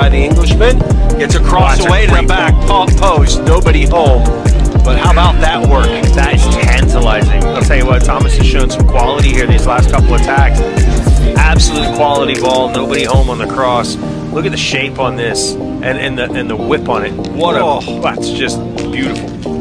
by Gets across That's a away to the back top post. Nobody home. But how about that work? That is tantalizing. I'll tell you what, Thomas has shown some quality here these last couple attacks. Absolute quality ball. Nobody home on the cross. Look at the shape on this and, and the and the whip on it. What a Oh. that's just beautiful.